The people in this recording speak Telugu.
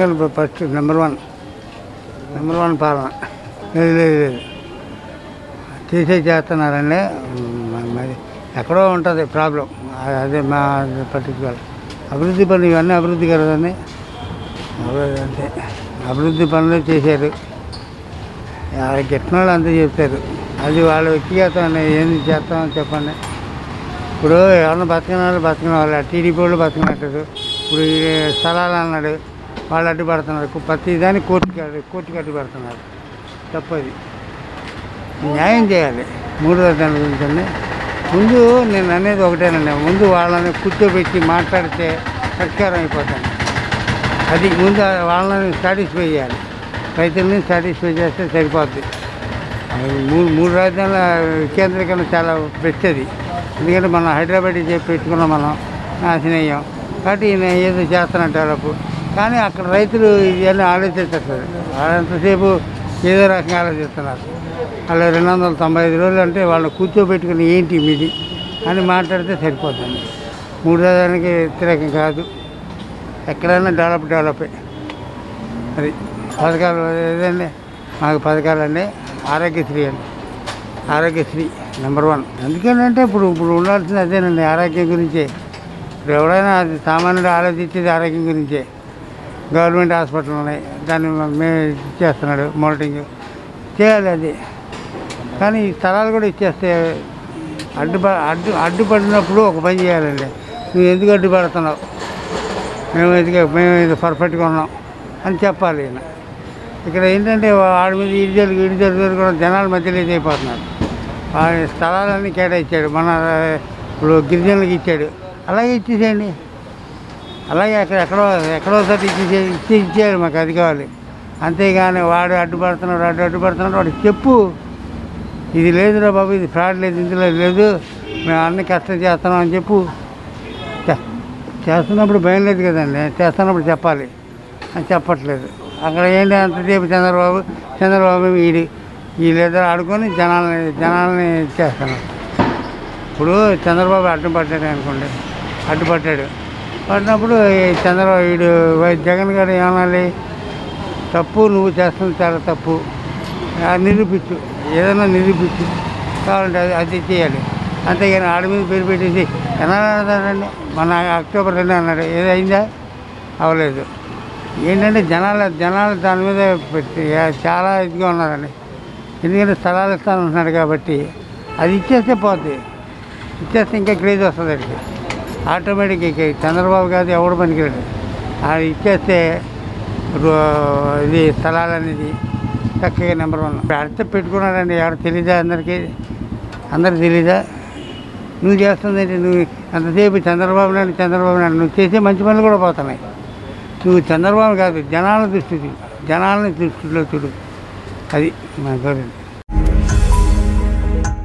గారు first number one. Number one పాలన. లేదు లేదు లేదు. తీసే చేస్తున్నారండి మరి ఎక్కడో ఉంటుంది ప్రాబ్లం. అదే మా పర్టికులర్ అభివృద్ధి పనులు ఇవన్నీ అభివృద్ధి కదండి అభివృద్ధి అంతే అభివృద్ధి పనులు చేశారు. వాళ్ళకి ఎట్టిన వాళ్ళు అంతే చెప్తారు అది వాళ్ళ వ్యక్తిగతం ఏం చేస్తామని చెప్పండి. ఇప్పుడు ఎవరిని బతికిన వాళ్ళు బతికిన వాళ్ళు టీడీపీ వాళ్ళు బతికినట్టు ఇప్పుడు స్థలాలు అన్నాడు. వాళ్ళు అడ్డు పడుతున్నారు ప్రతి దాన్ని కోర్టుకి అడ్డు- కోర్టుకి అడ్డు తప్పది. న్యాయం చేయాలి. మూడో దాని గురించి ముందు నేను అనేది ఒకటేనండి. ముందు వాళ్ళని కూర్చోబెట్టి మాట్లాడితే పరిష్కారం అయిపోతాను అది ముందు వాళ్ళని సాటిస్ఫై చేయాలి. రైతుల్ని సాటిస్ఫై చేస్తే సరిపోద్ది. అది మూడు మూడు రాజధానుల కేంద్రీకరణ చాలా బెస్ట్ అది ఎందుకంటే మనం హైదరాబాద్ చెప్పి పెట్టుకున్నాం మనం. నాశనం కాబట్టి ఈయన ఏదో చేస్తున్నట్టు డెవలప్. కానీ అక్కడ రైతులు ఇవన్నీ ఆలోచించట్లేదు. వాళ్ళంతసేపు ఏదో రకంగా ఆలోచిస్తున్నారు. అలా రెండు వందల తొంభై ఐదు రోజులు అంటే వాళ్ళు కూర్చోబెట్టుకుని ఏంటి మీది అని మాట్లాడితే సరిపోతుంది. మూడు రాజధానికి వ్యతిరేకం కాదు. ఎక్కడైనా డెవలప్ డెవలపే అది పథకాలు ఏదండి? మాకు పథకాలు అండి. ఆరోగ్యశ్రీ అండి. Aarogyasri number one. ఎందుకంటే ఇప్పుడు ఇప్పుడు ఉండాల్సింది అదేనండి ఆరోగ్యం గురించే. ఇప్పుడు ఎవడైనా అది సామాన్యుడు ఆలోచించేది ఆరోగ్యం గురించే. గవర్నమెంట్ హాస్పిటల్ ఉన్నాయి. దాన్ని మేము ఇచ్చేస్తున్నాడు మోనిటరింగ్ చేయాలి అది. కానీ ఈ స్థలాలు కూడా ఇచ్చేస్తే అడ్డు అడ్డు అడ్డుపడినప్పుడు ఒక పని చేయాలండి. నువ్వు ఎందుకు అడ్డుపడుతున్నావు మేము ఎందుకు మేము ఇది పర్ఫెక్ట్గా ఉన్నాం అని చెప్పాలి ఈయన. ఇక్కడ ఏంటంటే వాడి మీద ఇడి జరుగు ఇది జరుగు కూడా జనాల మధ్యలో ఇది అయిపోతున్నారు. వాడి స్థలాలన్నీ కేటాయించాడు మన ఇప్పుడు గిరిజనులకు ఇచ్చాడు. అలాగే ఇచ్చేసేయండి. అలాగే అక్కడ ఎక్కడో ఎక్కడో ఒకటి ఇచ్చేసే ఇచ్చి ఇచ్చేయాలి మాకు అది కావాలి అంతేగాని వాడు అడ్డుపడుతున్నాడు అడ్డు అడ్డుపడుతున్నాడు వాడికి చెప్పు. ఇది లేదురా బాబు ఇది ఫ్రాడ్ లేదు ఇందులో లేదు. మేము అన్ని కష్టం చేస్తున్నాం అని చెప్పు. చే- చేస్తున్నప్పుడు భయం లేదు కదండి. చేస్తున్నప్పుడు చెప్పాలి. అని చెప్పట్లేదు. అక్కడ ఏంటి అంతసేపు చంద్రబాబు చంద్రబాబు వీడి వీళ్ళిద్దరు ఆడుకొని జనాల్ని జనాల్ని చేస్తున్నారు ఇప్పుడు చంద్రబాబు అడ్డుపడ్డాడు అనుకోండి. అడ్డుపడ్డాడు. పడినప్పుడు చంద్రబాబు వీడు వై- జగన్ గారు ఏమనాలి? తప్పు నువ్వు చేస్తుంది చాలా తప్పు. అది నిరూపించు. ఏదైనా నిరూపించు. కావాలంటే అది అది చేయాలి. అంతేగాని ఆడ మీద పేరు పెట్టేసి ఎలా అన్నాడండి? మన అక్టోబర్ రెండు అన్నాడు. ఏదైందా అవ్వలేదు. ఏంటంటే జనాలు జనాలు దాని మీద పెట్టి చాలా ఇదిగా ఉన్నారండి. ఎందుకంటే స్థలాలు ఇస్తానంటున్నాడు కాబట్టి అది ఇచ్చేస్తే పోద్ది. ఇచ్చేస్తే ఇంకా క్రేజ్ వస్తుంది అడిగి ఆటోమేటిక్ ఇక చంద్రబాబు కాదు ఎవడు పనికిరాడు. అది ఇచ్చేస్తే ఇది స్థలాలు అనేది చక్కగా నెంబర్ వన్. అడితే పెట్టుకున్నాడండి ఎవరు తెలీదా అందరికీ? అందరికి తెలీదా? నువ్వు చేస్తుందంటే నువ్వు అంతసేపు చంద్రబాబు నాయుడు చంద్రబాబు నాయుడు నువ్వు చేసే మంచి పనులు కూడా పోతున్నాయి. నువ్వు చంద్రబాబు కాదు జనాల దృష్టి జనాలని దృష్టిలో చూడు. అది మా గౌరవం.